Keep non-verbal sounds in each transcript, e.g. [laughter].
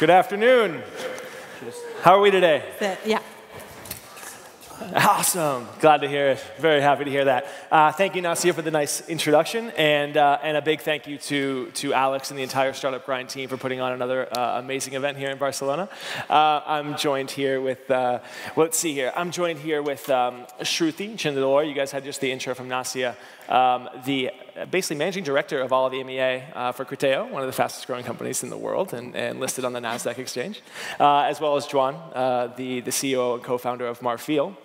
Good afternoon. How are we today? Yeah. Awesome. Glad to hear it. Very happy to hear that. Uh, thank you, Nasia, for the nice introduction. And, uh, and a big thank you to, to Alex and the entire Startup Grind team for putting on another uh, amazing event here in Barcelona. Uh, I'm joined here with, uh, well, let's see here. I'm joined here with um, Shruthi Chindalur. You guys had just the intro from Nasia. Um, the basically managing director of all of EMEA uh, for Criteo, one of the fastest growing companies in the world and, and listed on the NASDAQ exchange, uh, as well as Juan, uh, the, the CEO and co-founder of Marfeel.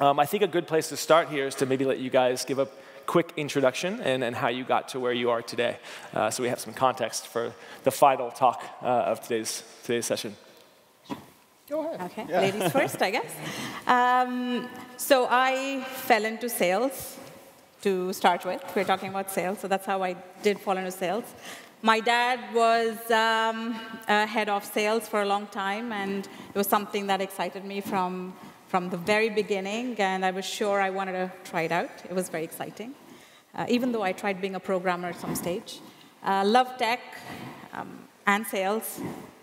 Um, I think a good place to start here is to maybe let you guys give a quick introduction and, and how you got to where you are today. Uh, so we have some context for the final talk uh, of today's, today's session. Go ahead. Okay, yeah. ladies first, I guess. [laughs] Um, so I fell into sales to start with. We're talking about sales, so that's how I did fall into sales. My dad was um, head of sales for a long time, and it was something that excited me from from the very beginning, and I was sure I wanted to try it out. It was very exciting, uh, even though I tried being a programmer at some stage. Uh, love tech um, and sales.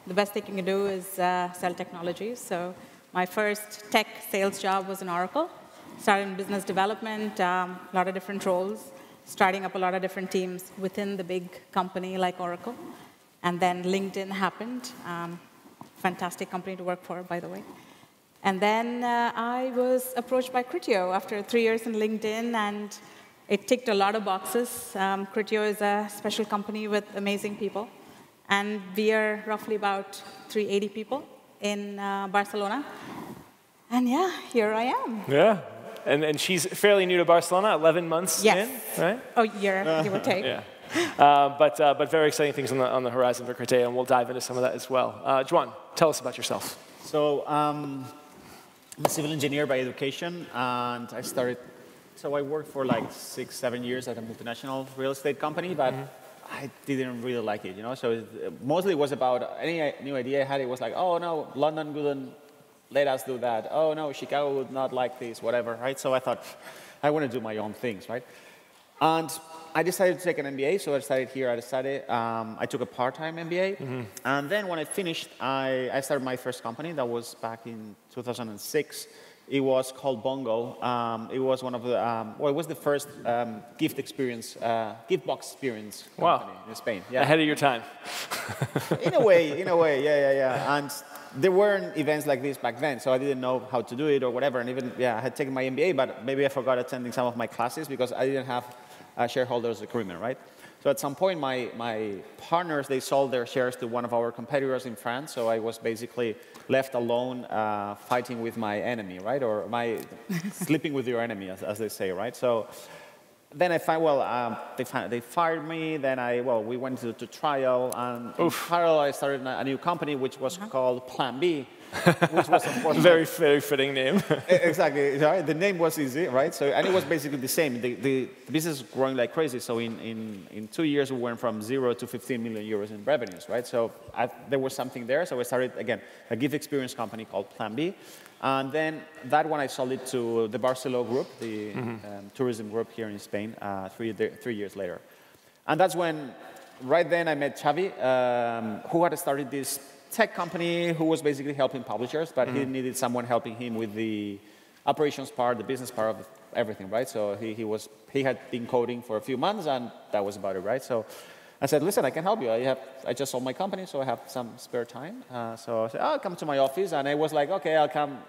The best thing you can do is uh, sell technology. So my first tech sales job was in Oracle. Started in business development, um, a lot of different roles, starting up a lot of different teams within the big company like Oracle. And then LinkedIn happened. Um, fantastic company to work for, by the way. And then uh, I was approached by Criteo after three years in LinkedIn, and it ticked a lot of boxes. Um, Criteo is a special company with amazing people, and we are roughly about 380 people in uh, Barcelona. And yeah, here I am. Yeah, and, and she's fairly new to Barcelona, 11 months yes. in, right? Oh, year, uh, give or [laughs] take. yeah. Uh, but, uh, but very exciting things on the, on the horizon for Criteo, and we'll dive into some of that as well. Uh, Juan, tell us about yourself. So, um, I'm a civil engineer by education, and I started. So I worked for like six, seven years at a multinational real estate company, but mm-hmm. I didn't really like it, you know. So it, mostly it was about any new idea I had. It was like, oh no, London wouldn't let us do that. Oh no, Chicago would not like this, whatever, right? So I thought, I want to do my own things, right? And I decided to take an MBA, so I started here I decided Um, I took a part-time MBA, mm-hmm. and then when I finished, I, I, started my first company. That was back in 2006. It was called Bongo. Um, it was one of the um, well, it was the first um, gift experience, uh, gift box experience company wow. in Spain. Yeah. Ahead of your time. in a way, in a way, yeah, yeah, yeah. And there weren't events like this back then, so I didn't know how to do it or whatever. And even yeah, I had taken my MBA, but maybe I forgot attending some of my classes because I didn't have a shareholders agreement, right? So at some point, my, my partners, they sold their shares to one of our competitors in France, so I was basically left alone uh, fighting with my enemy, right? Or my [laughs] sleeping with your enemy, as, as, they say, right? So then I find, well, um, they, find, they fired me, then I, well, we went to, to trial, and Oof. in parallel, I started a, a new company, which was uh -huh. called Plan B, which was course [laughs] very very fitting name. exactly, right? The name was easy, right? So and it was basically the same. The, the, the business is growing like crazy. So in, in, in two years we went from zero to 15 million euros in revenues, right? So I, there was something there. So I started again a gift experience company called Plan B. And then that one I sold it to the Barcelona group, the mm-hmm. um, tourism group here in Spain, uh, three, three years later. And that's when, right then, I met Xavi, um, who had started this tech company who was basically helping publishers, but mm-hmm. he needed someone helping him with the operations part, the business part of everything, right? So he, he was he had been coding for a few months, and that was about it, right? So I said, listen, I can help you. I have I just sold my company, so I have some spare time. Uh, so I said, I'll come to my office, and I was like, okay, I'll come.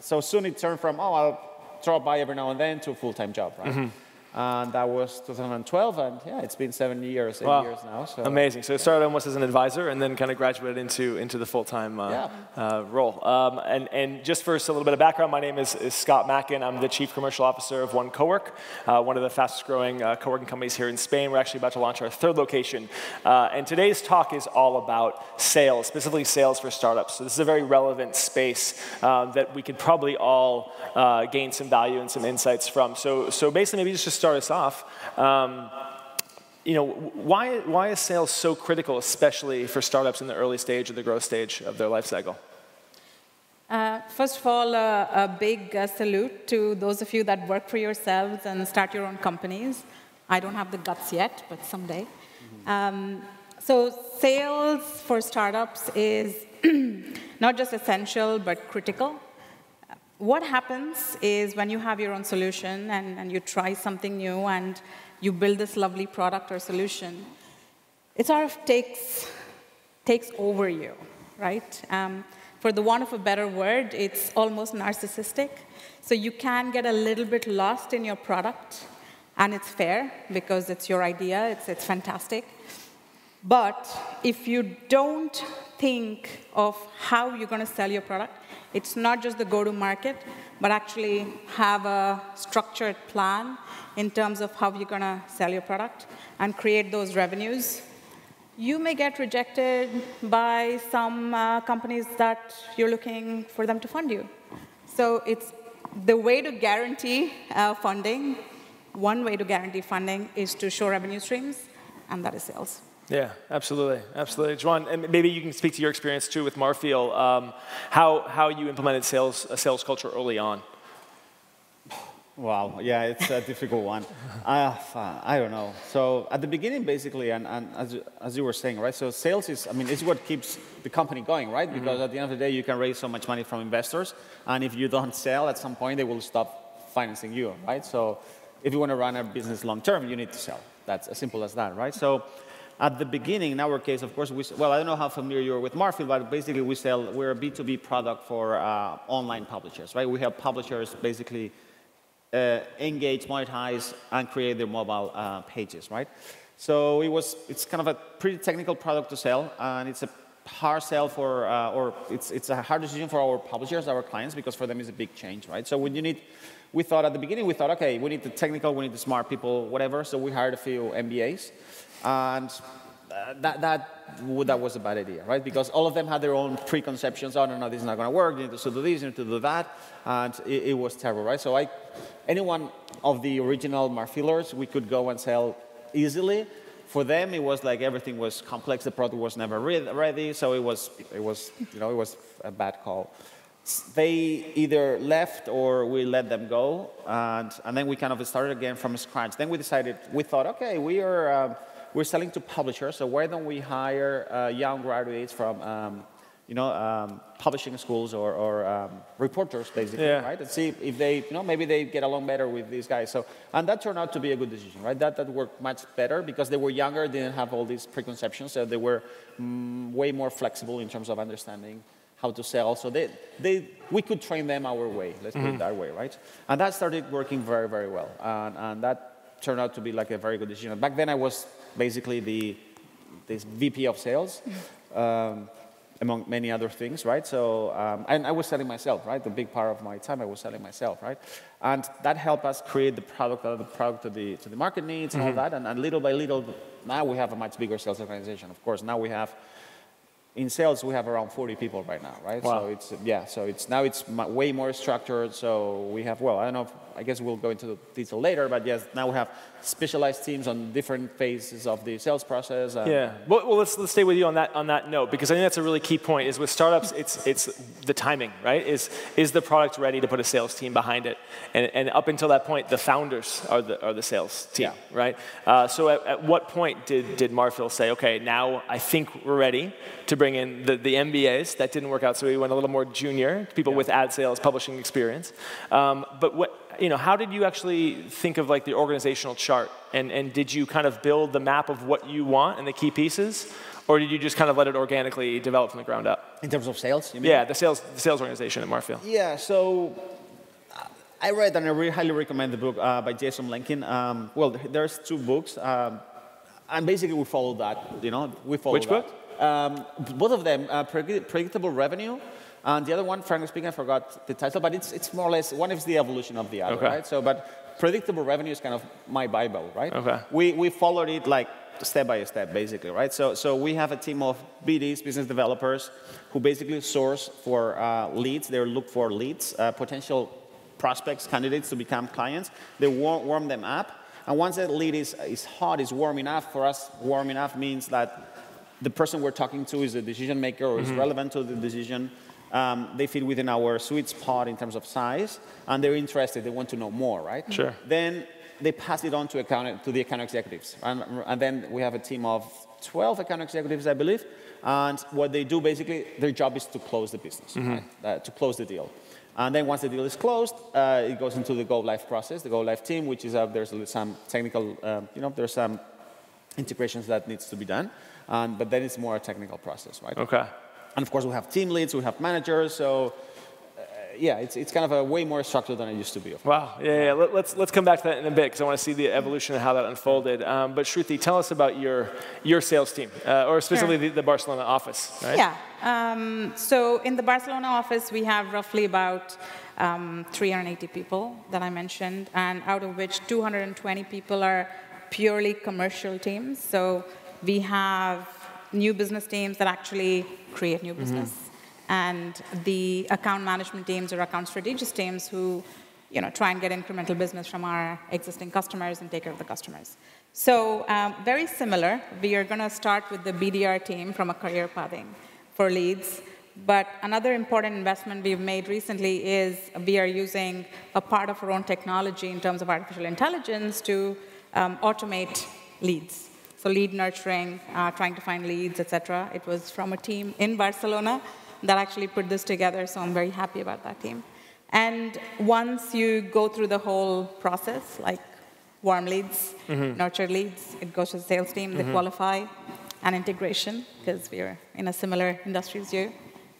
So soon it turned from oh, I'll drop by every now and then to a full time job, right? Mm-hmm and that was 2012 and yeah it's been seven years eight wow. years now so. Amazing. So it started almost as an advisor and then kind of graduated into into the full-time uh, yeah. uh, role. Um, and and just for a little bit of background my name is, is scott mackin. I'm the chief commercial officer of one cowork uh, one of the fastest growing uh, co-working companies here in spain. We're actually about to launch our third location. Uh, and today's talk is all about sales specifically sales for startups. So this is a very relevant space uh, that we could probably all gain some value and some insights from. So so basically maybe just to start start us off, um, you know, why, why is sales so critical, especially for startups in the early stage or the growth stage of their life cycle? Uh, first of all, uh, a big uh, salute to those of you that work for yourselves and start your own companies. I don't have the guts yet, but someday. Mm -hmm. um, so sales for startups is [clears throat] not just essential, but critical. What happens is when you have your own solution and, and you try something new and you build this lovely product or solution, it sort of takes, takes over you, right? Um, for the want of a better word, it's almost narcissistic. So you can get a little bit lost in your product, and it's fair because it's your idea, it's, it's fantastic. But if you don't think of how you're going to sell your product, it's not just the go to market, but actually have a structured plan in terms of how you're going to sell your product and create those revenues you may get rejected by some uh, companies that you're looking for them to fund you. So it's the way to guarantee uh, funding, one way to guarantee funding is to show revenue streams, and that is sales. Yeah, absolutely, absolutely. Juan, and maybe you can speak to your experience too with Marfeel, um, how, how you implemented sales, a sales culture early on. Wow, yeah, it's a difficult one. [laughs] Uh, I don't know. So at the beginning, basically, and, and as, as you were saying, right? So sales is, I mean, it's what keeps the company going, right? Because mm-hmm. at the end of the day, you can raise so much money from investors, and if you don't sell, at some point they will stop financing you, right? So if you want to run a business long term, you need to sell. That's as simple as that, right? So at the beginning, in our case, of course, we, well, I don't know how familiar you are with Marfeel, but basically we sell, we're a B2B product for uh, online publishers, right? We help publishers basically uh, engage, monetize, and create their mobile uh, pages, right? So it was, it's kind of a pretty technical product to sell, and it's a hard sell for, uh, or it's, it's a hard decision for our publishers, our clients, because for them it's a big change, right? So when you need, we thought at the beginning, we thought, okay, we need the technical, we need the smart people, whatever, so we hired a few MBAs, and uh, that, that, that was a bad idea, right? Because all of them had their own preconceptions. Oh, no, no, this is not going to work. You need to do this, you need to do that. And it, it was terrible, right? So I, any one of the original Marfeelers, we could go and sell easily. For them, it was like everything was complex. The product was never re ready. So it was, it was, you know, it was a bad call. They either left or we let them go. And, and then we kind of started again from scratch. Then we decided, we thought, okay, we are... Uh, we're selling to publishers, so why don't we hire uh, young graduates from, um, you know, um, publishing schools or, or um, reporters, basically, yeah. right? And see if they, you know, maybe they get along better with these guys. So, and that turned out to be a good decision, right? That, that worked much better because they were younger, didn't have all these preconceptions, so they were mm, way more flexible in terms of understanding how to sell. So they, they, we could train them our way, let's mm -hmm. put it mm-hmm. that way, right? And that started working very, very well. And, and that turned out to be like a very good decision. Back then I was basically the this VP of sales, [laughs] um, among many other things, right? So, um, and I was selling myself, right? The big part of my time I was selling myself, right? And that helped us create the product, uh, the product to the to the market needs and mm-hmm. all that. And, and little by little, now we have a much bigger sales organization. Of course, now we have in sales we have around 40 people right now right? Wow. so it's yeah so it's now it's way more structured so we have well i don't know if, i guess we'll go into the detail later but yes now we have specialized teams on different phases of the sales process yeah. Well, well, let's, let's stay with you on that on that note because i think that's a really key point is with startups it's it's the timing right? Is is the product ready to put a sales team behind it? And, and up until that point the founders are the are the sales team yeah. right? Uh, so at, at what point did did marfeel say okay now i think we're ready to bring bring in the, the MBAs. That didn't work out, so we went a little more junior, people yeah. with ad sales, publishing experience. Um, but what, you know, how did you actually think of like the organizational chart? And, and did you kind of build the map of what you want and the key pieces? Or did you just kind of let it organically develop from the ground up? In terms of sales, Yeah, the sales, the sales organization at Marfeel. Yeah, so I read and I really highly recommend the book uh, by Jason Lemkin. Um, well, there's two books, um, and basically we follow that. You know, we follow. Which that. book? Um, both of them, uh, predictable revenue, and the other one, frankly speaking, I forgot the title, but it's, it's more or less, one is the evolution of the other, okay. right? So, but predictable revenue is kind of my Bible, right? Okay. We, we followed it like step by step, basically, right? So, so we have a team of BDs, business developers, who basically source for uh, leads. They look for leads, uh, potential prospects, candidates to become clients. They warm, warm them up. And once that lead is, is hot, is warm enough, for us, warm enough means that the person we're talking to is a decision maker or mm-hmm. is relevant to the decision. Um, they fit within our sweet spot in terms of size, and they're interested. They want to know more, right? Sure. Then they pass it on to, account, to the account executives. And, and then we have a team of 12 account executives, I believe. And what they do basically, their job is to close the business, mm-hmm. right? uh, to close the deal. And then once the deal is closed, uh, it goes into the go live process, the go live team, which is uh, there's some technical, um, you know, there's some integrations that needs to be done. Um, but then it's more a technical process, right? Okay. And of course, we have team leads, we have managers, so yeah, it's, it's kind of a way more structured than it used to be. Wow, yeah, yeah. Let, us let's, let's come back to that in a bit because I want to see the evolution of how that unfolded. Um, but Shruthi, tell us about your, your sales team, uh, or specifically sure. the, the, Barcelona office, right? Yeah, um, so in the Barcelona office, we have roughly about um, 380 people that I mentioned, and out of which 220 people are purely commercial teams. So we have new business teams that actually create new mm-hmm. business. Mm-hmm and the account management teams or account strategist teams who you know, try and get incremental business from our existing customers and take care of the customers. So um, very similar. We are going to start with the BDR team from a career pathing for leads. But another important investment we've made recently is we are using a part of our own technology in terms of artificial intelligence to um, automate leads. So lead nurturing, uh, trying to find leads, etc. It was from a team in Barcelona that actually put this together, so I'm very happy about that team. And once you go through the whole process, like warm leads, mm-hmm. nurture leads, it goes to the sales team, mm-hmm. they qualify, and integration, because we're in a similar industry as you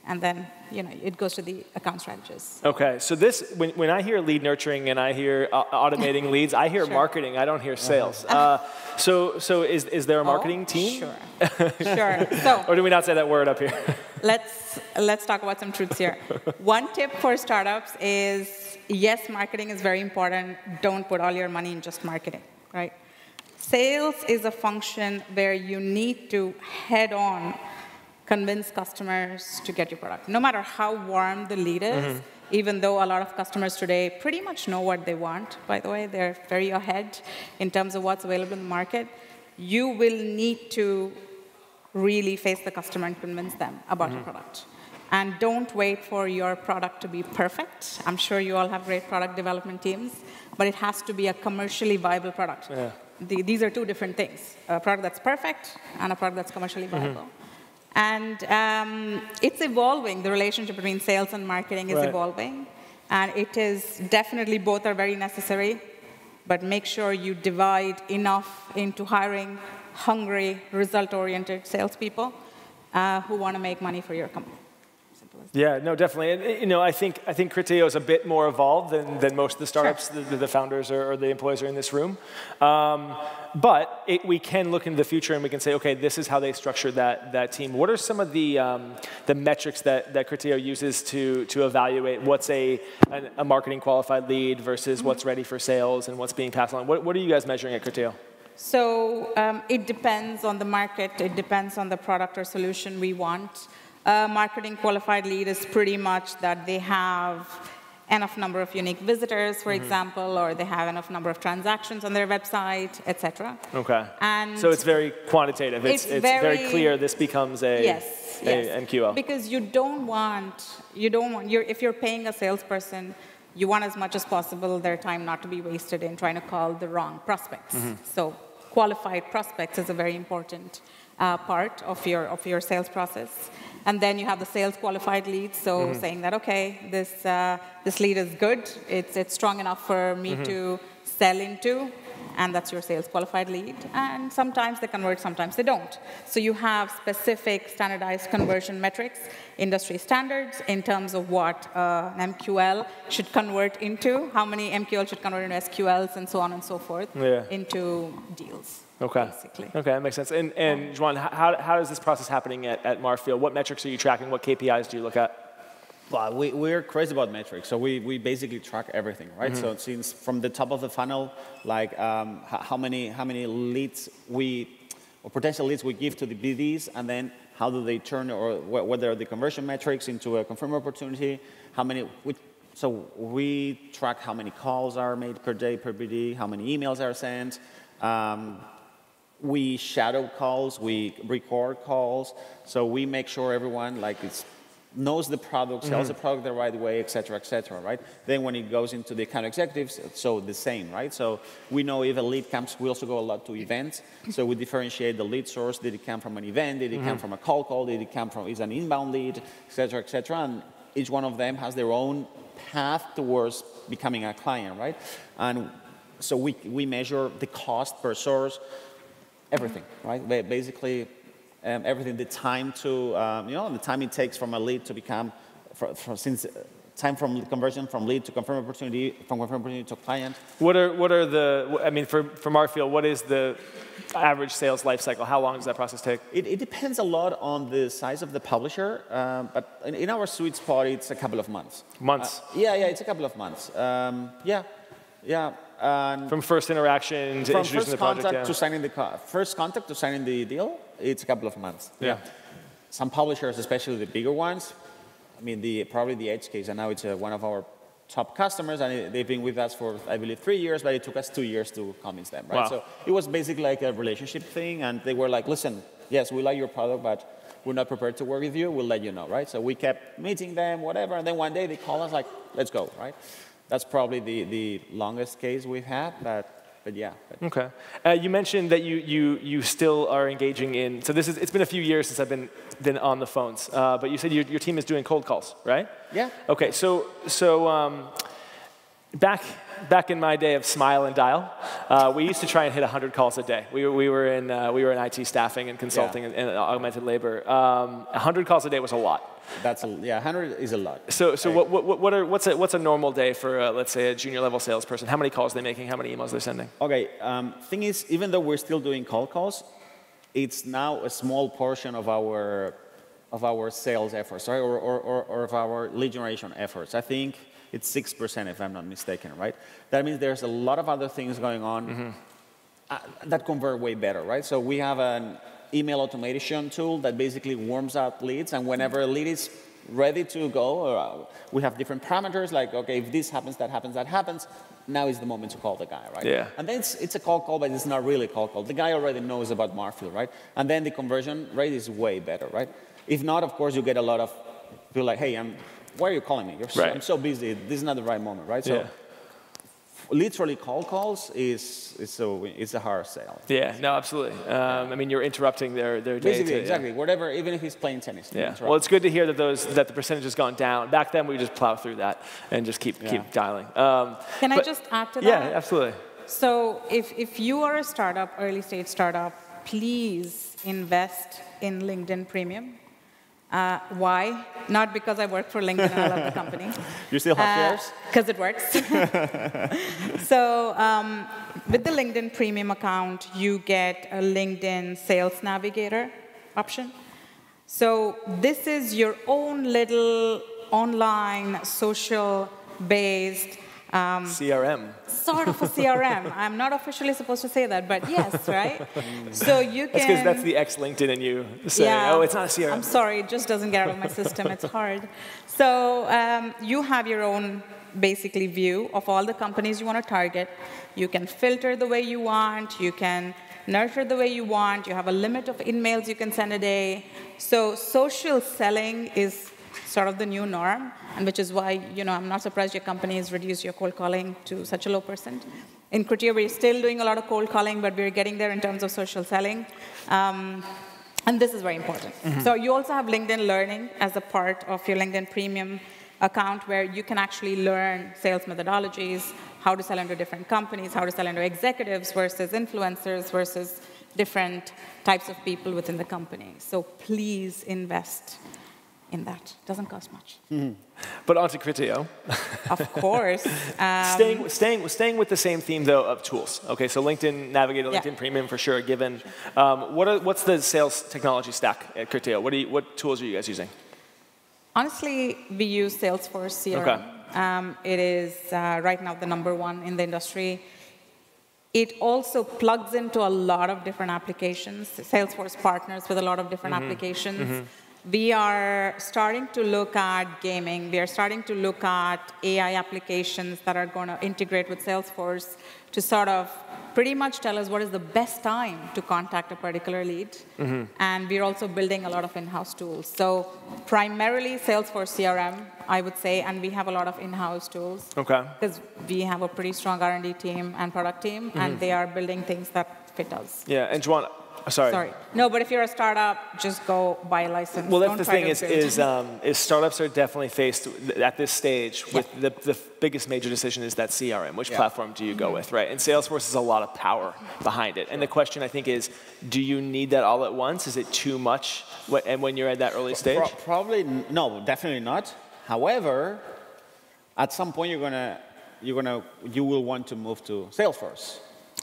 and then you know it goes to the account strategists. Okay, so this when, when I hear lead nurturing and I hear uh, automating leads, I hear [laughs] sure. marketing. I don't hear sales. Uh-huh. Uh, so so is is there a marketing oh, team? Sure, [laughs] sure. So or do we not say that word up here? [laughs] let's let's talk about some truths here. One tip for startups is yes, marketing is very important. Don't put all your money in just marketing, right? Sales is a function where you need to head on convince customers to get your product. No matter how warm the lead is, mm-hmm. even though a lot of customers today pretty much know what they want, by the way, they're very ahead in terms of what's available in the market, you will need to really face the customer and convince them about mm-hmm. your product. And don't wait for your product to be perfect. I'm sure you all have great product development teams, but it has to be a commercially viable product. Yeah. The, these are two different things a product that's perfect and a product that's commercially mm-hmm. viable. Mm-hmm. And um, it's evolving. The relationship between sales and marketing is right. evolving. And it is definitely both are very necessary, but make sure you divide enough into hiring hungry, result oriented salespeople uh, who want to make money for your company. Yeah, no, definitely. And, you know, I think, I think Criteo is a bit more evolved than, than most of the startups, sure. the, the, founders or, or, the employees are in this room. Um, but it, we can look into the future and we can say, okay, this is how they structured that, that team. What are some of the, um, the metrics that, that Criteo uses to, to evaluate what's a, a, a marketing qualified lead versus mm-hmm. what's ready for sales and what's being passed on? What, what are you guys measuring at Criteo? So um, it depends on the market, it depends on the product or solution we want. A marketing qualified lead is pretty much that they have enough number of unique visitors, for mm-hmm. example, or they have enough number of transactions on their website, etc. Okay. And so it's very quantitative. It's, it's, it's very, very, clear. This becomes a yes, a yes. MQL because you don't want you don't want you're, if you're paying a salesperson. You want as much as possible their time not to be wasted in trying to call the wrong prospects. Mm-hmm. So qualified prospects is a very important uh, part of your of your sales process. And then you have the sales qualified leads, so mm-hmm. saying that, okay, this, uh, this lead is good, it's, it's strong enough for me mm-hmm. to sell into, and that's your sales qualified lead. And sometimes they convert, sometimes they don't. So you have specific standardized conversion metrics, industry standards in terms of what uh, an MQL should convert into, how many MQL should convert into SQLs, and so on and so forth, yeah. into deals. Okay. Basically. Okay, that makes sense. And, and Juan, how, how is this process happening at, at Marfeel? What metrics are you tracking? What KPIs do you look at? Well, we, we're crazy about metrics. So we, we basically track everything, right? Mm-hmm. So since from the top of the funnel, like um, how, many, how many leads we, or potential leads we give to the BDs, and then how do they turn, or whether the conversion metrics into a confirmed opportunity, how many, we, so we track how many calls are made per day per BD, how many emails are sent, um, we shadow calls, we record calls, so we make sure everyone like is knows the product, sells mm-hmm. the product the right way, et cetera, et cetera, right? Then when it goes into the account executives, so the same, right? So we know if a lead comes, we also go a lot to events. So we differentiate the lead source. Did it come from an event? Did it mm-hmm. come from a call call? Did it come from, is an inbound lead, et cetera, et cetera? And each one of them has their own path towards becoming a client, right? And so we, we measure the cost per source, everything, right? Basically, um, everything, the time to, um, you know, the time it takes from a lead to become, for, for, since uh, time from conversion from lead to confirm opportunity, from confirm opportunity to client. What are, what are the, I mean, for, from Marfeel, what is the average sales life cycle? How long does that process take? It, it depends a lot on the size of the publisher, um, but in, in, our sweet spot, it's a couple of months. Months? Uh, yeah, yeah, it's a couple of months. Um, yeah, yeah. And from first interaction to introducing the project, yeah. to signing the first contact to signing the deal, it's a couple of months. Yeah. Some publishers, especially the bigger ones, I mean, the, probably the Edge case, and now it's uh, one of our top customers, and they've been with us for, I believe, three years, but it took us two years to convince them, right? Wow. So it was basically like a relationship thing, and they were like, listen, yes, we like your product, but we're not prepared to work with you, we'll let you know, right? So we kept meeting them, whatever, and then one day they call us like, let's go, right? that's probably the, the longest case we've had, but but yeah. But. Okay. Uh, you mentioned that you, you, you still are engaging in, so this is, it's been a few years since I've been, been on the phones, uh, but you said your, your team is doing cold calls, right? Yeah. Okay, so, so um, back, back in my day of smile and dial, uh, we used to try and hit 100 calls a day. We were, we were, in, uh, we were in IT staffing and consulting yeah. and, and, augmented labor. Um, 100 calls a day was a lot. That's a, yeah, 100 is a lot. So, so what, what, what are, what's, a, what's a normal day for, uh, let's say, a junior level salesperson? How many calls are they making? How many emails they're sending? Okay, um, thing is, even though we're still doing cold calls, it's now a small portion of our, of our sales efforts, right? Or, or, or, or of our lead generation efforts. I think it's 6% if I'm not mistaken, right? That means there's a lot of other things going on mm-hmm. uh, that convert way better, right? So we have an email automation tool that basically warms up leads, and whenever a lead is ready to go, uh, we have different parameters like, okay, if this happens, that happens, that happens, now is the moment to call the guy, right? Yeah. And then it's, it's a call call, but it's not really a call call. The guy already knows about Marfeel, right? And then the conversion rate is way better, right? If not, of course, you get a lot of people like, hey, I'm, why are you calling me? So, right. I'm so busy. This is not the right moment, right? So yeah literally cold calls is, is so it's a hard sell. Yeah, no, absolutely. Um, I mean, you're interrupting their their day. Basically, to, exactly. Yeah. Whatever, even if he's playing tennis. Yeah. Well, it's good to hear that those that the percentage has gone down. Back then, we just plow through that and just keep yeah. keep dialing. Um, Can but, I just add to that? Yeah, absolutely. So, if if you are a startup, early stage startup, please invest in LinkedIn Premium uh, why? Not because I work for LinkedIn and I love the company. [laughs] You still have uh, shares? Because it works. [laughs] so um, with the LinkedIn Premium account, you get a LinkedIn Sales Navigator option. So this is your own little online social-based um, CRM. Sort of a CRM. [laughs] I'm not officially supposed to say that, but yes, right? so you can. That's because that's the ex LinkedIn in you saying, yeah, oh, it's not a CRM. I'm sorry, it just doesn't get out of my system. It's hard. So um, you have your own basically view of all the companies you want to target. You can filter the way you want. You can nurture the way you want. You have a limit of emails you can send a day. So social selling is sort of the new norm, and which is why you know I'm not surprised your company has reduced your cold calling to such a low percent. In Criteo, we're still doing a lot of cold calling, but we're getting there in terms of social selling. Um, and this is very important. Mm-hmm. So you also have LinkedIn Learning as a part of your LinkedIn Premium account where you can actually learn sales methodologies, how to sell into different companies, how to sell into executives versus influencers versus different types of people within the company. So please invest in that. Doesn't cost much. Mm-hmm. But onto Criteo. [laughs] of [laughs] course. Um, staying, staying, staying with the same theme, though, of tools. Okay, so LinkedIn Navigator, LinkedIn yeah. Premium for sure, given. Um, what are, what's the sales technology stack at Criteo? What, you, what tools are you guys using? Honestly, we use Salesforce CRM. Okay. Um, it is uh, right now the number one in the industry. It also plugs into a lot of different applications. Salesforce partners with a lot of different mm-hmm. applications. Mm-hmm we are starting to look at gaming. We are starting to look at AI applications that are going to integrate with Salesforce to sort of pretty much tell us what is the best time to contact a particular lead. Mm-hmm. And we're also building a lot of in-house tools. So primarily Salesforce CRM, I would say, and we have a lot of in-house tools. Okay. Because we have a pretty strong R&D team and product team, mm-hmm. and they are building things that fit us. Yeah, and Juan, Sorry. Sorry. No, but if you're a startup, just go buy a license. Well, that's the thing is, is, um, is startups are definitely faced at this stage with yeah. the, the biggest major decision is that CRM. Which yeah. platform do you go with, right? And Salesforce has a lot of power behind it. And the question I think is, do you need that all at once? Is it too much? And when you're at that early stage? Pro probably no, definitely not. However, at some point you're gonna, you're gonna, you will want to move to Salesforce.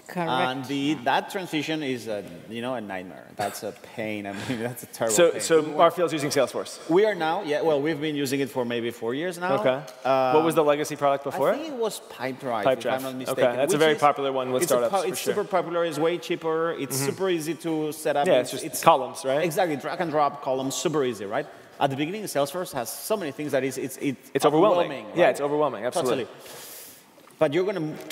Correct. And the, that transition is a, you know, a nightmare. That's a pain. I mean, that's a terrible so, pain. So Marfeel's using Salesforce? We are now, yeah. Well, we've been using it for maybe four years now. Okay. Uh, what was the legacy product before? I think it was Pipedrive, Pipedrive. if I'm not mistaken. Okay, that's a very is, popular one with it's startups, It's sure. super popular. It's way cheaper. It's mm-hmm. super easy to set up. Yeah, it's, it's just columns, right? Exactly. Drag and drop columns, super easy, right? At the beginning, Salesforce has so many things that it's, it's, it's overwhelming. overwhelming right? Yeah, it's overwhelming, absolutely. Totally. But you're going to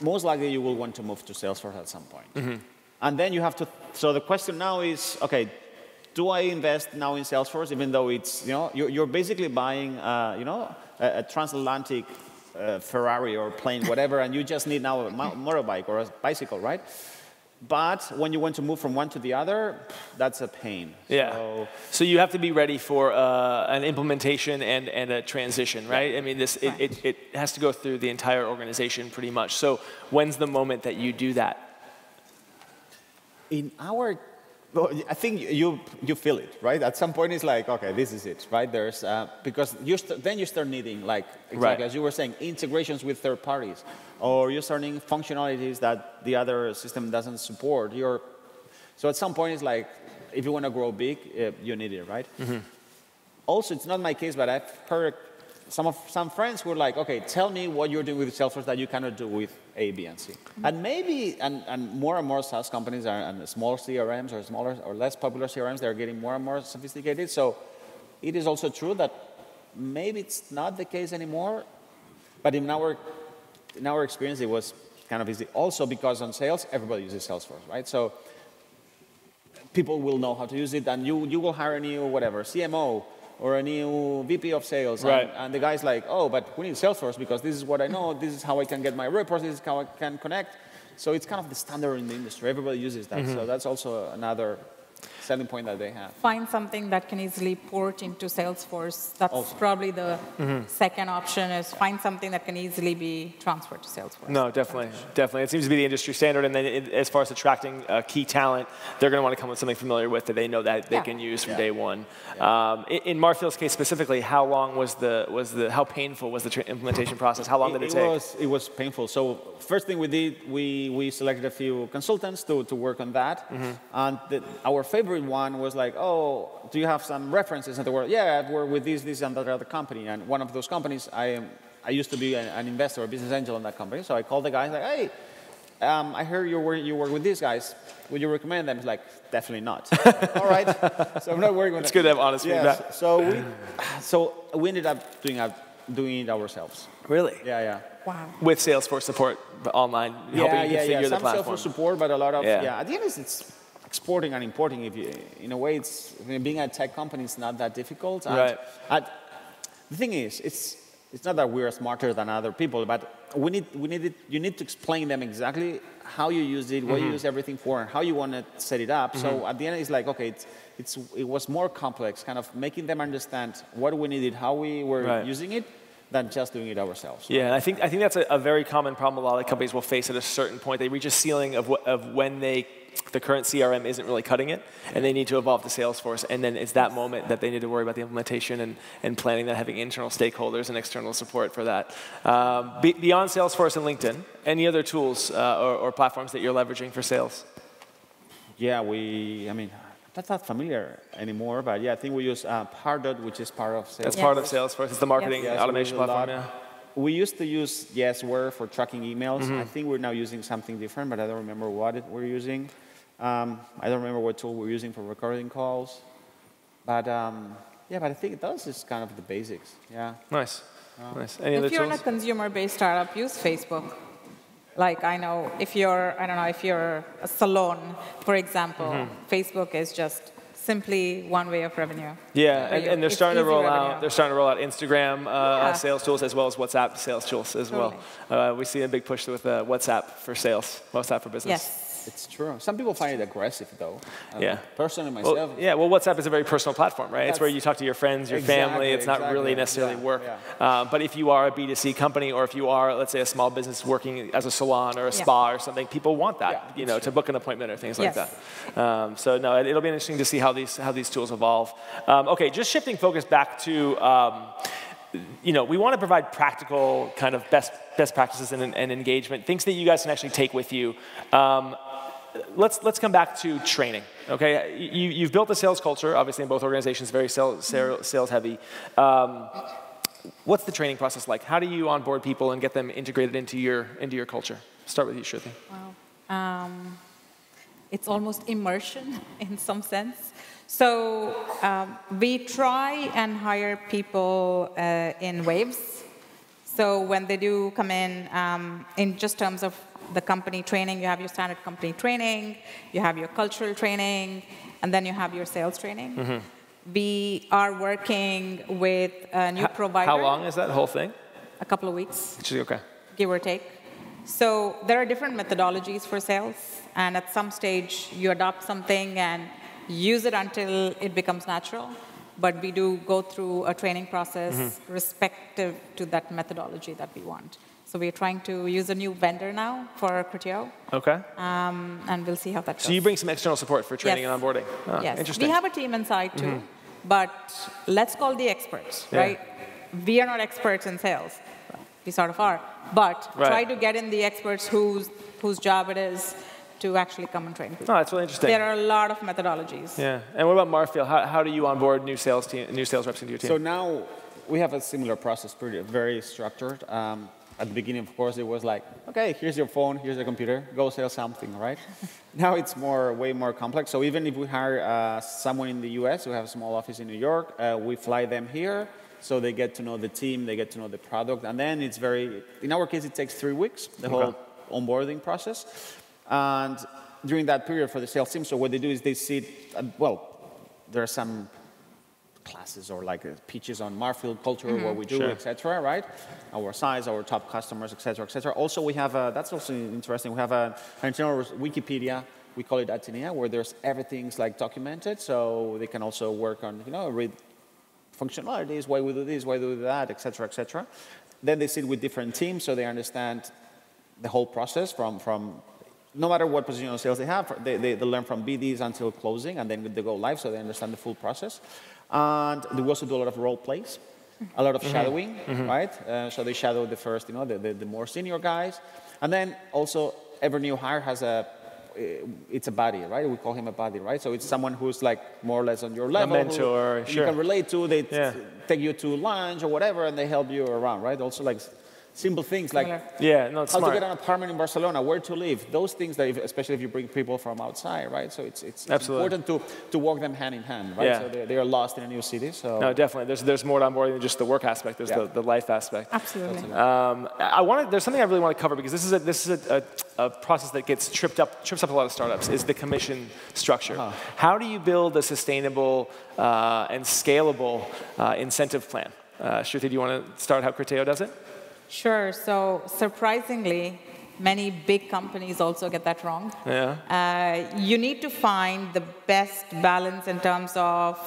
most likely you will want to move to Salesforce at some point. Mm-hmm. And then you have to, so the question now is, okay, do I invest now in Salesforce, even though it's, you know, you're, you're basically buying, uh, you know, a, a transatlantic uh, Ferrari or plane, whatever, and you just need now a motorbike or a bicycle, right? But when you want to move from one to the other, that's a pain. Yeah. So, so you have to be ready for uh, an implementation and, and a transition, right? I mean, this it, it, it has to go through the entire organization pretty much. So when's the moment that you do that? In our I think you, you feel it, right? At some point, it's like, okay, this is it, right? There's, uh, because you then you start needing, like, exactly right. as you were saying, integrations with third parties, or you're starting functionalities that the other system doesn't support. You're, so at some point, it's like, if you want to grow big, uh, you need it, right? Mm-hmm. Also, it's not my case, but I've heard some of some friends were like, okay, tell me what you're doing with Salesforce that you cannot do with A, B, and C. Mm-hmm. And maybe, and, and more and more SaaS companies are, and small CRMs or smaller or less popular CRMs, they're getting more and more sophisticated. So it is also true that maybe it's not the case anymore. But in our in our experience, it was kind of easy. Also because on sales, everybody uses Salesforce, right? So people will know how to use it, and you you will hire a new whatever CMO or a new VP of sales. Right. And, and, the guy's like, oh, but we need Salesforce because this is what I know, this is how I can get my reports, this is how I can connect. So it's kind of the standard in the industry. Everybody uses that. Mm-hmm. So that's also another selling point that they have. Find something that can easily port into Salesforce. That's also. probably the mm-hmm. second option is find something that can easily be transferred to Salesforce. No, definitely, definitely. It seems to be the industry standard. And then it, as far as attracting uh, key talent, they're going to want to come with something familiar with that they know that they yeah. can use from yeah. day one. Yeah. Um, in, in Marfeel's case specifically, how long was the, was the how painful was the tra- implementation process? How long it, did it, it take? Was, it was painful. So first thing we did, we, we selected a few consultants to, to work on that. Mm-hmm. And the, our favorite one was like, oh, do you have some references in the world? Yeah, I've worked with this, this, and that other company. And one of those companies, I, am, I used to be an, an investor, a business angel in that company. So I called the guys like, hey, um, I heard you work, you work with these guys. Would you recommend them? He's like, definitely not. [laughs] All right. So I'm not working with [laughs] It's good to have honest yes. feedback. So we, so we ended up doing, doing it ourselves. Really? Yeah, yeah. Wow. With Salesforce support online, yeah, helping yeah, you configure yeah. the platform. Some Salesforce support, but a lot of, yeah. yeah. At the end, it's exporting and importing. If you, in a way, it's I mean, being a tech company is not that difficult. And right. The thing is, it's it's not that we're smarter than other people, but we need we need it, you need to explain them exactly how you use it, what mm-hmm. you use everything for, and how you want to set it up. Mm-hmm. So at the end, it's like okay, it's, it's it was more complex, kind of making them understand what we needed, how we were right. using it, than just doing it ourselves. Yeah, I think I think that's a, a, very common problem a lot of companies will face at a certain point. They reach a ceiling of, of when they the current CRM isn't really cutting it, and they need to evolve to Salesforce. And then it's that moment that they need to worry about the implementation and, and planning that, having internal stakeholders and external support for that. Um, be, beyond Salesforce and LinkedIn, any other tools uh, or, or, platforms that you're leveraging for sales? Yeah, we, I mean, that's not familiar anymore, but yeah, I think we use uh, Pardot, which is part of Salesforce. That's part of Salesforce. It's the marketing yes. automation platform. Yeah. We used to use Yesware for tracking emails. Mm-hmm. I think we're now using something different, but I don't remember what it, we're using. Um, I don't remember what tool we're using for recording calls. But um, yeah, but I think those is kind of the basics. Yeah. Nice. nice. Any if you're tools? in a consumer-based startup, use Facebook. Like I know if you're, I don't know, if you're a salon, for example, mm-hmm. Facebook is just simply one way of revenue. Yeah, and, and, they're starting to roll revenue. out. They're starting to roll out Instagram uh, yeah. sales tools as well as WhatsApp sales tools as totally. well. Uh, we see a big push with uh, WhatsApp for sales, WhatsApp for business. Yes. It's true. Some people find it aggressive, though. Um, yeah. Personally, myself. Well, yeah. Well, WhatsApp is a very personal platform, right? It's where you talk to your friends, your exactly, family. It's exactly, not really necessarily yeah, work. Yeah. Um, but if you are a B2C company, or if you are, let's say, a small business working as a salon or a yeah. spa or something, people want that, you know, to book an appointment or things yes. like that. Um, so no, it, will be interesting to see how these how these tools evolve. Um, okay, just shifting focus back to um, you know, we want to provide practical kind of best, best practices and, and engagement, things that you guys can actually take with you. Um, let's, let's come back to training, okay? You, you've built a sales culture, obviously in both organizations, very sales, sales heavy. Um, what's the training process like? How do you onboard people and get them integrated into your, into your culture? Start with you, Shruthi. Wow. Um, it's almost immersion [laughs] in some sense. So um, we try and hire people uh, in waves. So when they do come in, um, in just terms of the company training, you have your standard company training, you have your cultural training, and then you have your sales training. Mm-hmm. We are working with a new how, provider. How long is that whole thing? A couple of weeks. Okay. Give or take. So there are different methodologies for sales, and at some stage you adopt something and use it until it becomes natural. But we do go through a training process mm-hmm. respective to that methodology that we want. So we're trying to use a new vendor now for Criteo. Okay. Um, and we'll see how that goes. So you bring some external support for training yes. and onboarding. Oh, yes. Interesting. We have a team inside too, mm-hmm. but let's call the experts, yeah. right? We are not experts in sales. We sort of are. But right. try to get in the experts whose, whose job it is to actually come and train people. Oh, that's really interesting. There are a lot of methodologies. Yeah. And what about Marfeel? How, how do you onboard new sales team, new sales reps into your team? So now we have a similar process, pretty very structured. Um, at the beginning, of course, it was like, okay, here's your phone, here's your computer, go sell something, right? [laughs] now it's more, way more complex. So even if we hire uh, someone in the US we have a small office in New York, uh, we fly them here, so they get to know the team, they get to know the product, and then it's very, in our case, it takes three weeks, the okay. whole onboarding process. And during that period for the sales team, so what they do is they sit, uh, well, there are some classes or like uh, pitches on Marfeel culture, mm-hmm. what we do, sure. etc. Right? Our size, our top customers, etc., etc. Also, we have a, that's also interesting. We have a, an internal Wikipedia. We call it Atenea, where there's everything's like documented, so they can also work on you know read functionalities, why we do this, why we do that, etc., etc. Then they sit with different teams, so they understand the whole process from from no matter what position of sales they have, they, they, they, learn from BDs until closing, and then they go live, so they understand the full process. And we also do a lot of role plays, a lot of mm-hmm. shadowing, mm-hmm. right? Uh, so they shadow the first, you know, the, the, the, more senior guys. And then also every new hire has a, uh, it's a buddy, right? We call him a buddy, right? So it's someone who's like more or less on your level. A mentor, sure. You can relate to, they yeah. take you to lunch or whatever, and they help you around, right? Also like simple things like yeah, no, how smart. to get an apartment in Barcelona, where to live, those things that, if, especially if you bring people from outside, right? So it's, it's, it's important to, to walk them hand in hand, right? Yeah. So they, they are lost in a new city. So no, definitely. There's, there's more on board than just the work aspect. There's yeah. the, the life aspect. Absolutely. Um, I wanted, there's something I really want to cover because this is a, this is a, a, a process that gets tripped up, trips up a lot of startups. Is the commission structure? Uh-huh. How do you build a sustainable uh, and scalable uh, incentive plan? Uh, Shruthi, do you want to start how Criteo does it? Sure. So surprisingly, many big companies also get that wrong. Yeah. Uh, you need to find the best balance in terms of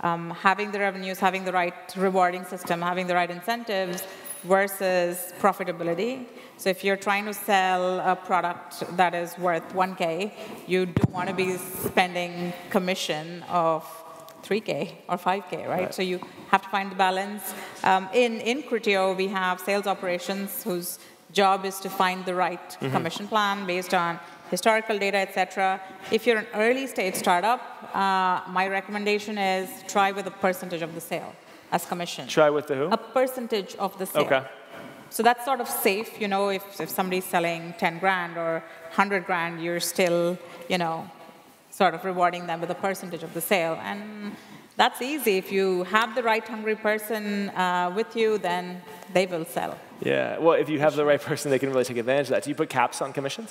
um, having the revenues, having the right rewarding system, having the right incentives versus profitability. So if you're trying to sell a product that is worth 1K, you don't want to be spending commission of 3K or 5K, right? right? So you have to find the balance. Um, in, in Criteo, we have sales operations whose job is to find the right mm-hmm. commission plan based on historical data, etc. If you're an early stage startup, uh, my recommendation is try with a percentage of the sale as commission. Try with the who? A percentage of the sale. Okay. So that's sort of safe, you know, if, if somebody's selling 10 grand or 100 grand, you're still, you know, sort of rewarding them with a percentage of the sale. And that's easy. If you have the right hungry person uh, with you, then they will sell. Yeah. Well, if you have the right person, they can really take advantage of that. Do you put caps on commissions?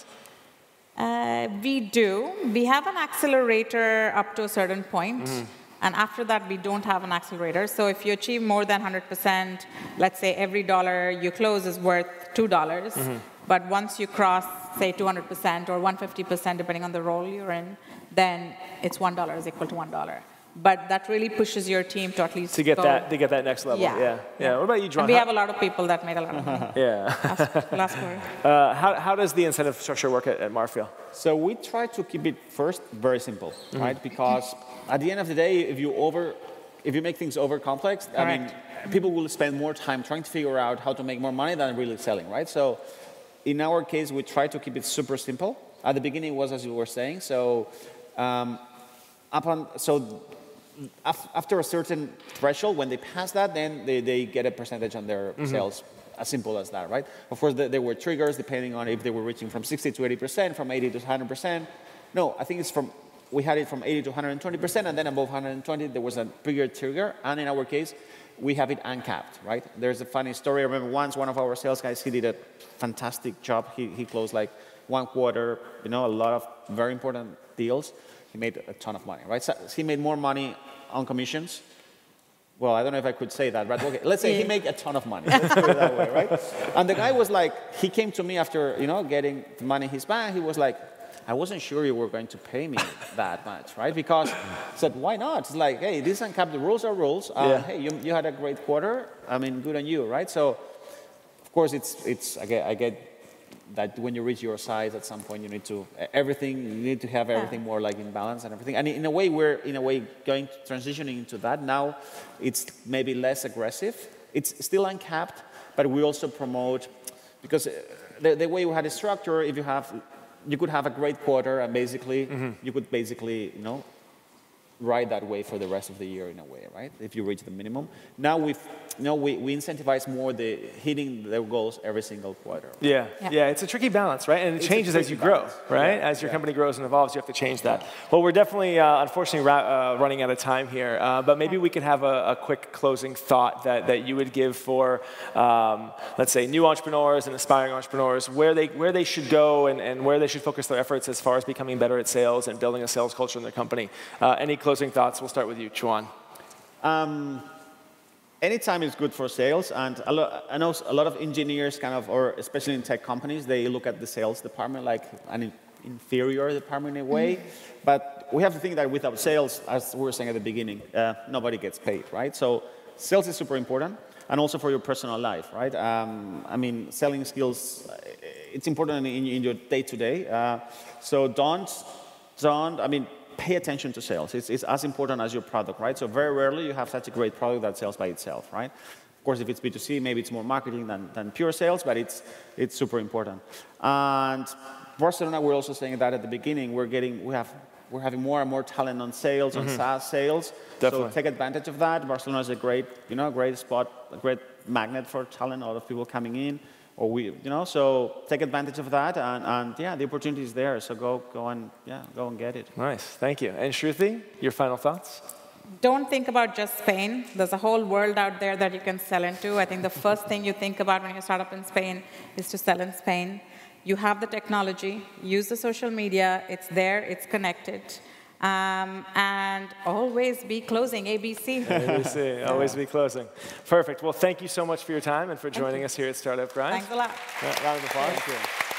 Uh, we do. We have an accelerator up to a certain point, mm-hmm. And after that, we don't have an accelerator. So if you achieve more than 100%, let's say every dollar you close is worth $2. dollars mm-hmm. But once you cross, say, 200% or 150%, depending on the role you're in, then it's $1 is equal to $1 but that really pushes your team to at least to get go. that to get that next level. Yeah, yeah. yeah. What about you, Juan? And we have a lot of people that make a lot of money. [laughs] yeah. last, last [laughs] uh, how how does the incentive structure work at, at Marfeel? So we try to keep it first very simple, mm-hmm. right? Because at the end of the day, if you over if you make things over complex, I mean, people will spend more time trying to figure out how to make more money than really selling, right? So in our case, we try to keep it super simple. At the beginning, it was as you were saying. So um, upon so after a certain threshold, when they pass that, then they, they get a percentage on their mm-hmm. sales. As simple as that, right? Of course, there were triggers depending on if they were reaching from 60 to 80%, from 80 to 100%. No, I think it's from, we had it from 80 to 120%, and then above 120, there was a bigger trigger. And in our case, we have it uncapped, right? There's a funny story. I remember once one of our sales guys, he did a fantastic job. He, he closed like one quarter, you know, a lot of very important deals he made a ton of money, right? So he made more money on commissions. Well, I don't know if I could say that, but okay, let's say he made a ton of money. Let's put it that way, right? And the guy was like, he came to me after, you know, getting the money in his bank. He was like, I wasn't sure you were going to pay me that much, right? Because I said, why not? It's like, hey, this uncapped, the rules are rules. Uh, yeah. Hey, you, you had a great quarter. I mean, good on you, right? So, of course, it's, it's I, get, I get that when you reach your size at some point you need to everything you need to have everything more like in balance and everything and in a way we're in a way going transitioning into that now it's maybe less aggressive it's still uncapped but we also promote because uh, the, the way we had a structure if you have you could have a great quarter and basically mm-hmm. you could basically you know ride that way for the rest of the year in a way, right? If you reach the minimum. Now we've you know, we, we incentivize more the hitting their goals every single quarter. Yeah. yeah, yeah, it's a tricky balance, right? And it it's changes as you balance. grow, right? Yeah. As your yeah. company grows and evolves, you have to change that. Well, we're definitely, uh, unfortunately, ra- uh, running out of time here, uh, but maybe we could have a, a, quick closing thought that, that you would give for, um, let's say, new entrepreneurs and aspiring entrepreneurs, where they, where they should go and, and where they should focus their efforts as far as becoming better at sales and building a sales culture in their company. Uh, any closing thoughts? We'll start with you, Juan. Um, anytime is good for sales, and I know a lot of engineers, kind of, or especially in tech companies, they look at the sales department like an inferior department in a way. Mm-hmm. But we have to think that without sales, as we were saying at the beginning, uh, nobody gets paid, right? So sales is super important, and also for your personal life, right? Um, I mean, selling skills, uh, it's important in, in your day to day. So don't, don't. I mean, pay attention to sales. It's, it's as important as your product, right? So very rarely you have such a great product that sells by itself, right? Of course, if it's B2C, maybe it's more marketing than, than pure sales, but it's, it's super important. And Barcelona, we're also saying that at the beginning, we're getting, we have, we're having more and more talent on sales, mm-hmm. on SaaS sales. Definitely. So take advantage of that. Barcelona is a great, you know, great spot, a great magnet for talent, a lot of people coming in or we, you know, so take advantage of that, and, and yeah, the opportunity is there. So go, go and yeah, go and get it. Nice, thank you. And Shruthi, your final thoughts? Don't think about just Spain. There's a whole world out there that you can sell into. I think the first thing you think about when you start up in Spain is to sell in Spain. You have the technology, use the social media, it's there, it's connected. Um, and always be closing, ABC. ABC, [laughs] always be closing. Perfect. Well, thank you so much for your time and for joining us here at Startup Grind. Thanks a lot. round of applause.